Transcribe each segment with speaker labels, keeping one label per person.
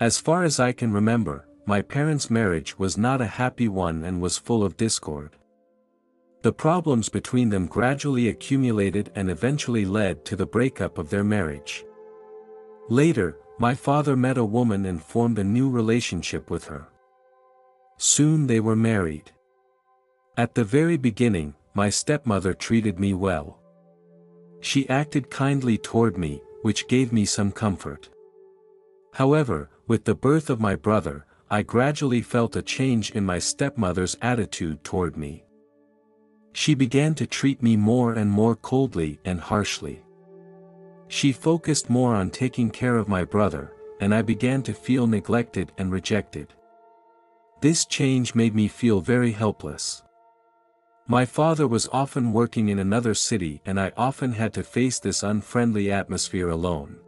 Speaker 1: As far as I can remember, my parents' marriage was not a happy one and was full of discord. The problems between them gradually accumulated and eventually led to the breakup of their marriage. Later, my father met a woman and formed a new relationship with her. Soon they were married. At the very beginning, my stepmother treated me well. She acted kindly toward me, which gave me some comfort. However, with the birth of my brother, I gradually felt a change in my stepmother's attitude toward me. She began to treat me more and more coldly and harshly. She focused more on taking care of my brother, and I began to feel neglected and rejected. This change made me feel very helpless. My father was often working in another city and I often had to face this unfriendly atmosphere alone.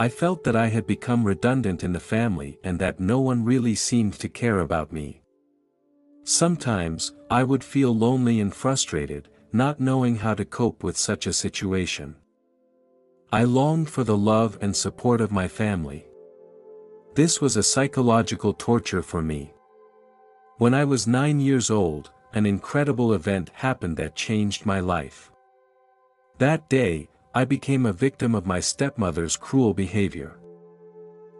Speaker 1: I felt that I had become redundant in the family and that no one really seemed to care about me. Sometimes, I would feel lonely and frustrated, not knowing how to cope with such a situation. I longed for the love and support of my family. This was a psychological torture for me. When I was nine years old, an incredible event happened that changed my life. That day, I became a victim of my stepmother's cruel behavior.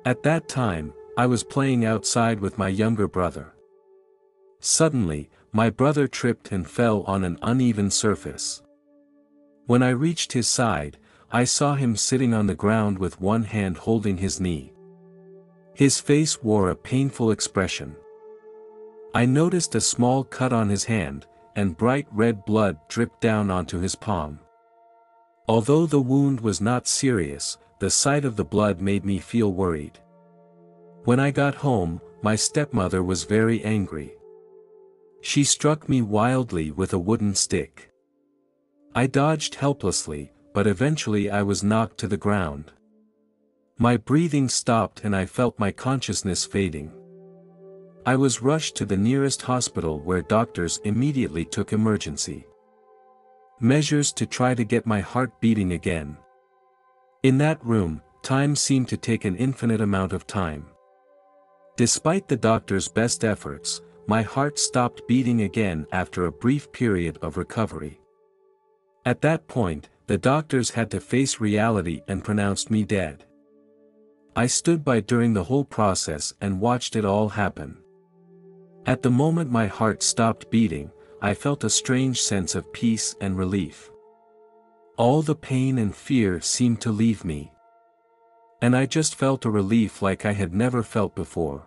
Speaker 1: At that time, I was playing outside with my younger brother. Suddenly, my brother tripped and fell on an uneven surface. When I reached his side, I saw him sitting on the ground with one hand holding his knee. His face wore a painful expression. I noticed a small cut on his hand, and bright red blood dripped down onto his palm. Although the wound was not serious, the sight of the blood made me feel worried. When I got home, my stepmother was very angry. She struck me wildly with a wooden stick. I dodged helplessly, but eventually I was knocked to the ground. My breathing stopped and I felt my consciousness fading. I was rushed to the nearest hospital where doctors immediately took emergency measures to try to get my heart beating again. In that room, time seemed to take an infinite amount of time. Despite the doctor's best efforts, my heart stopped beating again after a brief period of recovery. At that point, the doctors had to face reality and pronounced me dead. I stood by during the whole process and watched it all happen. At the moment my heart stopped beating, I felt a strange sense of peace and relief. All the pain and fear seemed to leave me. And I just felt a relief like I had never felt before.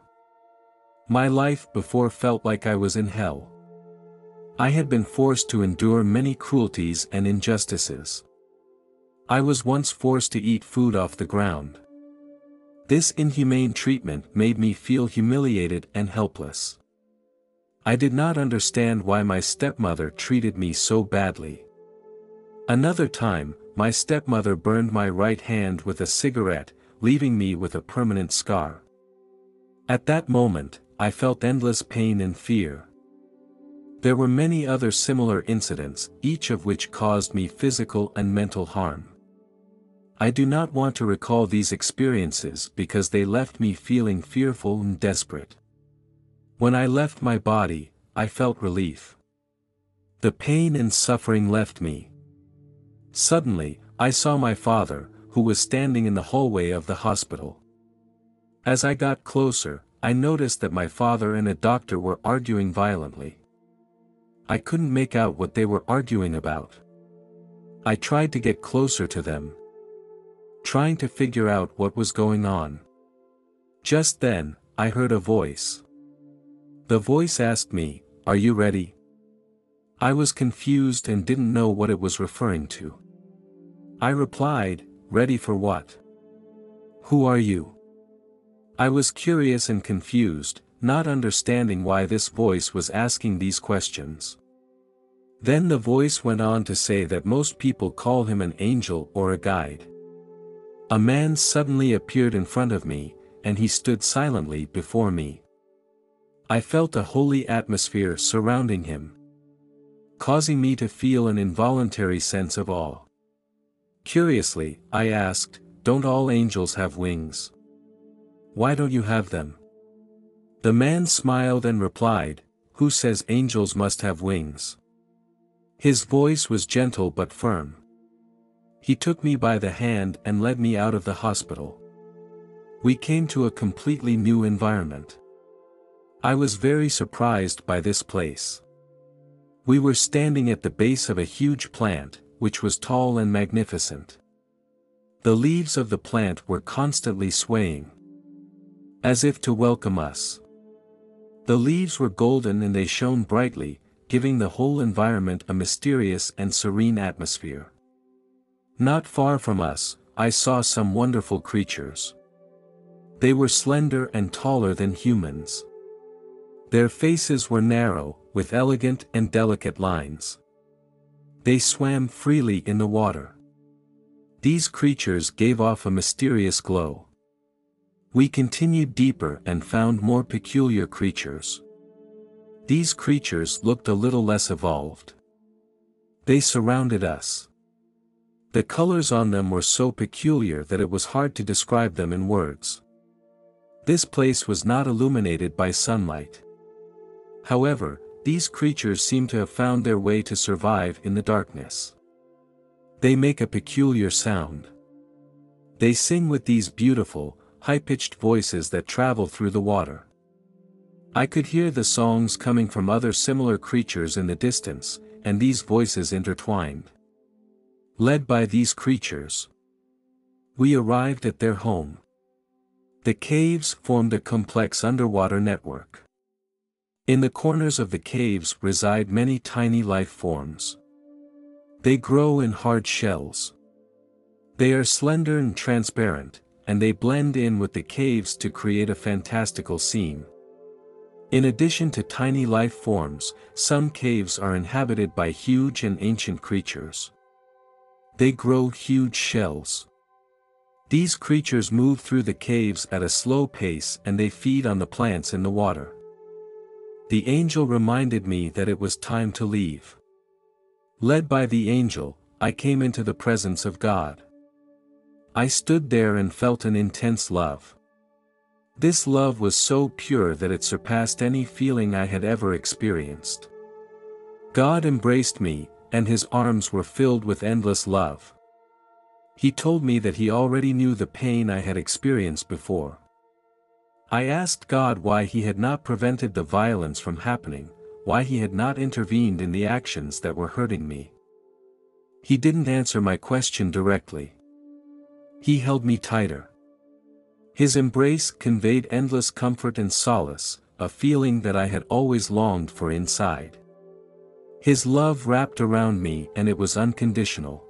Speaker 1: My life before felt like I was in hell. I had been forced to endure many cruelties and injustices. I was once forced to eat food off the ground. This inhumane treatment made me feel humiliated and helpless. I did not understand why my stepmother treated me so badly. Another time, my stepmother burned my right hand with a cigarette, leaving me with a permanent scar. At that moment, I felt endless pain and fear. There were many other similar incidents, each of which caused me physical and mental harm. I do not want to recall these experiences because they left me feeling fearful and desperate. When I left my body, I felt relief. The pain and suffering left me. Suddenly, I saw my father, who was standing in the hallway of the hospital. As I got closer, I noticed that my father and a doctor were arguing violently. I couldn't make out what they were arguing about. I tried to get closer to them. Trying to figure out what was going on. Just then, I heard a voice. The voice asked me, Are you ready? I was confused and didn't know what it was referring to. I replied, Ready for what? Who are you? I was curious and confused, not understanding why this voice was asking these questions. Then the voice went on to say that most people call him an angel or a guide. A man suddenly appeared in front of me, and he stood silently before me. I felt a holy atmosphere surrounding him, causing me to feel an involuntary sense of awe. Curiously, I asked, don't all angels have wings? Why don't you have them? The man smiled and replied, Who says angels must have wings? His voice was gentle but firm. He took me by the hand and led me out of the hospital. We came to a completely new environment. I was very surprised by this place. We were standing at the base of a huge plant, which was tall and magnificent. The leaves of the plant were constantly swaying. As if to welcome us. The leaves were golden and they shone brightly, giving the whole environment a mysterious and serene atmosphere. Not far from us, I saw some wonderful creatures. They were slender and taller than humans. Their faces were narrow, with elegant and delicate lines. They swam freely in the water. These creatures gave off a mysterious glow. We continued deeper and found more peculiar creatures. These creatures looked a little less evolved. They surrounded us. The colors on them were so peculiar that it was hard to describe them in words. This place was not illuminated by sunlight. However, these creatures seem to have found their way to survive in the darkness. They make a peculiar sound. They sing with these beautiful, high-pitched voices that travel through the water. I could hear the songs coming from other similar creatures in the distance, and these voices intertwined. Led by these creatures, we arrived at their home. The caves formed a complex underwater network. In the corners of the caves reside many tiny life forms. They grow in hard shells. They are slender and transparent, and they blend in with the caves to create a fantastical scene. In addition to tiny life forms, some caves are inhabited by huge and ancient creatures. They grow huge shells. These creatures move through the caves at a slow pace and they feed on the plants in the water. The angel reminded me that it was time to leave. Led by the angel, I came into the presence of God. I stood there and felt an intense love. This love was so pure that it surpassed any feeling I had ever experienced. God embraced me, and his arms were filled with endless love. He told me that he already knew the pain I had experienced before. I asked God why he had not prevented the violence from happening, why he had not intervened in the actions that were hurting me. He didn't answer my question directly. He held me tighter. His embrace conveyed endless comfort and solace, a feeling that I had always longed for inside. His love wrapped around me and it was unconditional.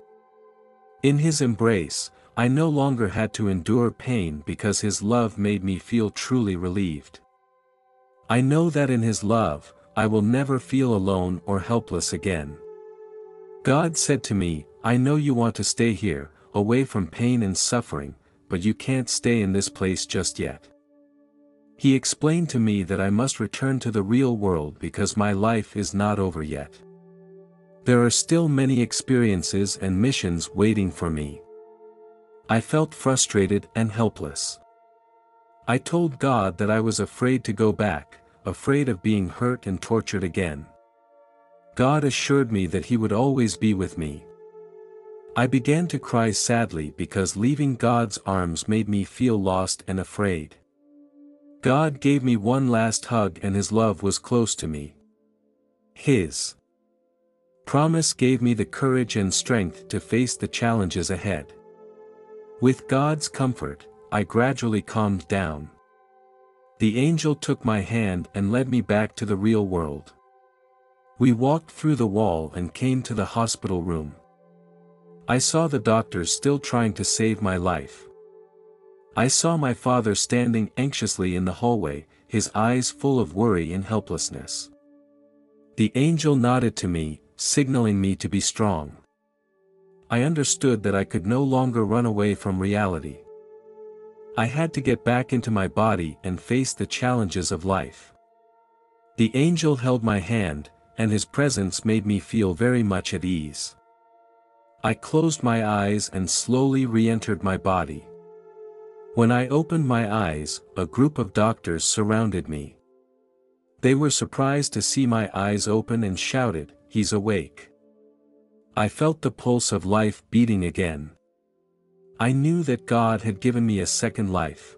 Speaker 1: In his embrace, I no longer had to endure pain because his love made me feel truly relieved. I know that in his love, I will never feel alone or helpless again. God said to me, I know you want to stay here, away from pain and suffering, but you can't stay in this place just yet. He explained to me that I must return to the real world because my life is not over yet. There are still many experiences and missions waiting for me. I felt frustrated and helpless. I told God that I was afraid to go back, afraid of being hurt and tortured again. God assured me that He would always be with me. I began to cry sadly because leaving God's arms made me feel lost and afraid. God gave me one last hug and His love was close to me. His promise gave me the courage and strength to face the challenges ahead. With God's comfort, I gradually calmed down. The angel took my hand and led me back to the real world. We walked through the wall and came to the hospital room. I saw the doctors still trying to save my life. I saw my father standing anxiously in the hallway, his eyes full of worry and helplessness. The angel nodded to me, signaling me to be strong. I understood that I could no longer run away from reality. I had to get back into my body and face the challenges of life. The angel held my hand, and his presence made me feel very much at ease. I closed my eyes and slowly re-entered my body. When I opened my eyes, a group of doctors surrounded me. They were surprised to see my eyes open and shouted, He's awake. I felt the pulse of life beating again. I knew that God had given me a second life.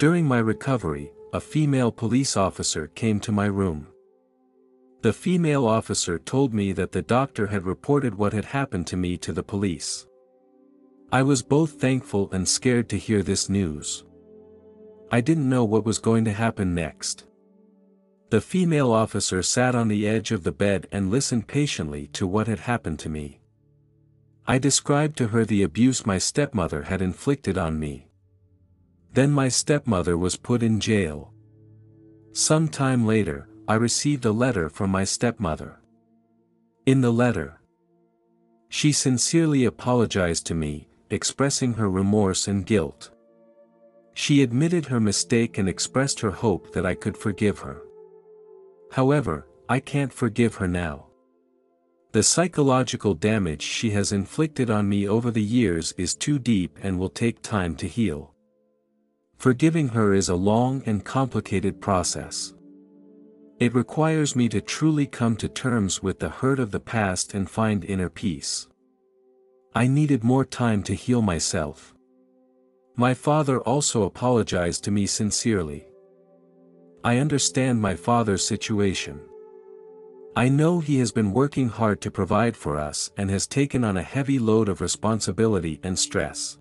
Speaker 1: During my recovery, a female police officer came to my room. The female officer told me that the doctor had reported what had happened to me to the police. I was both thankful and scared to hear this news. I didn't know what was going to happen next. The female officer sat on the edge of the bed and listened patiently to what had happened to me. I described to her the abuse my stepmother had inflicted on me. Then my stepmother was put in jail. Some time later, I received a letter from my stepmother. In the letter, she sincerely apologized to me, expressing her remorse and guilt. She admitted her mistake and expressed her hope that I could forgive her. However, I can't forgive her now. The psychological damage she has inflicted on me over the years is too deep and will take time to heal. Forgiving her is a long and complicated process. It requires me to truly come to terms with the hurt of the past and find inner peace. I needed more time to heal myself. My father also apologized to me sincerely. I understand my father's situation. I know he has been working hard to provide for us and has taken on a heavy load of responsibility and stress.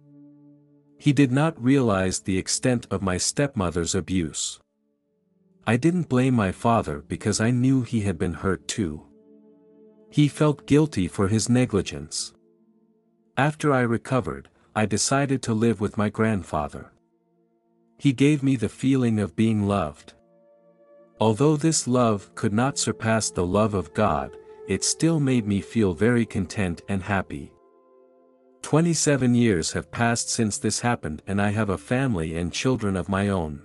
Speaker 1: He did not realize the extent of my stepmother's abuse. I didn't blame my father because I knew he had been hurt too. He felt guilty for his negligence. After I recovered, I decided to live with my grandfather. He gave me the feeling of being loved. Although this love could not surpass the love of God, it still made me feel very content and happy. 27 years have passed since this happened and I have a family and children of my own.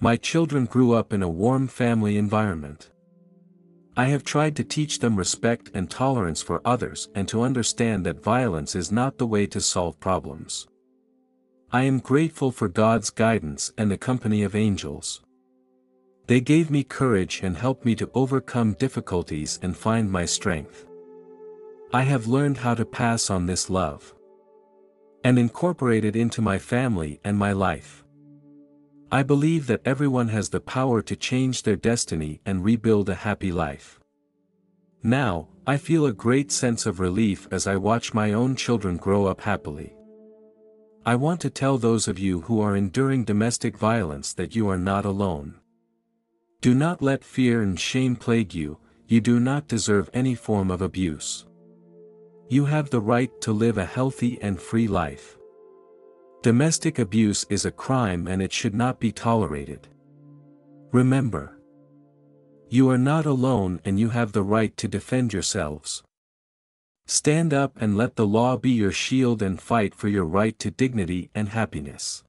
Speaker 1: My children grew up in a warm family environment. I have tried to teach them respect and tolerance for others and to understand that violence is not the way to solve problems. I am grateful for God's guidance and the company of angels. They gave me courage and helped me to overcome difficulties and find my strength. I have learned how to pass on this love and incorporate it into my family and my life. I believe that everyone has the power to change their destiny and rebuild a happy life. Now, I feel a great sense of relief as I watch my own children grow up happily. I want to tell those of you who are enduring domestic violence that you are not alone. Do not let fear and shame plague you, you do not deserve any form of abuse. You have the right to live a healthy and free life. Domestic abuse is a crime and it should not be tolerated. Remember. You are not alone and you have the right to defend yourselves. Stand up and let the law be your shield and fight for your right to dignity and happiness.